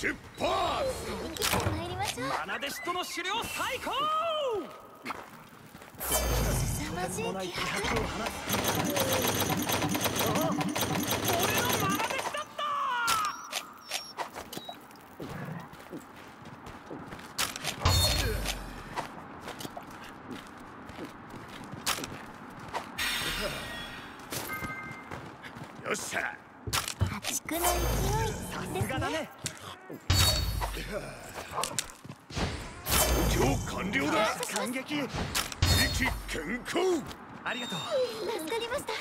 出発!参りましょうマナとの狩猟最高!凄まじい気迫。を放つ俺の気健康ありがとう。助かりました。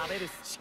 食べるし。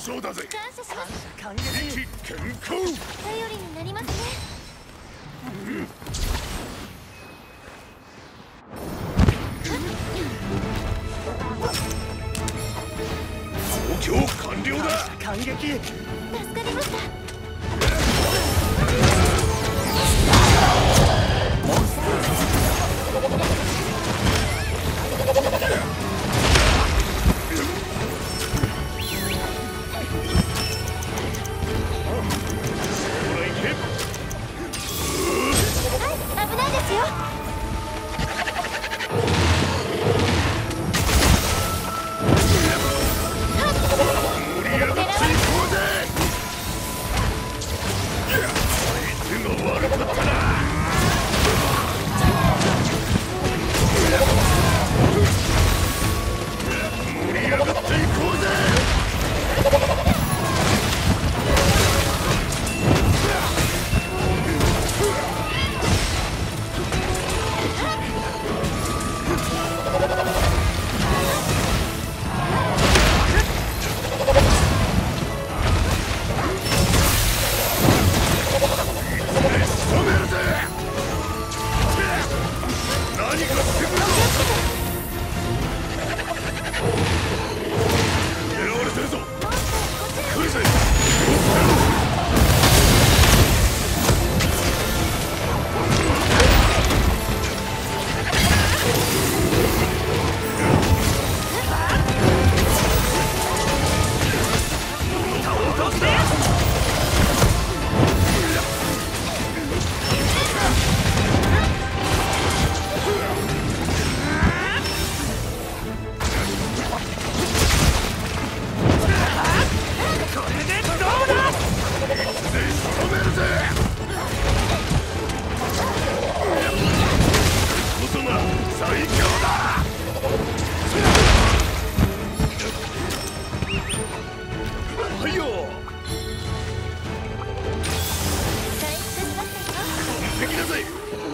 賞だぜ。感謝します。感健康頼りになりますね、うん。完了だ感激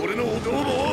俺のお供棒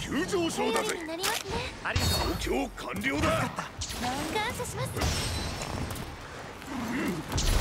急上昇だぜ。なりますね。ありがとう完了だ。感謝します、うん。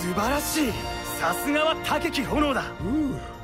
素晴らしい。さすがは武木炎だ、う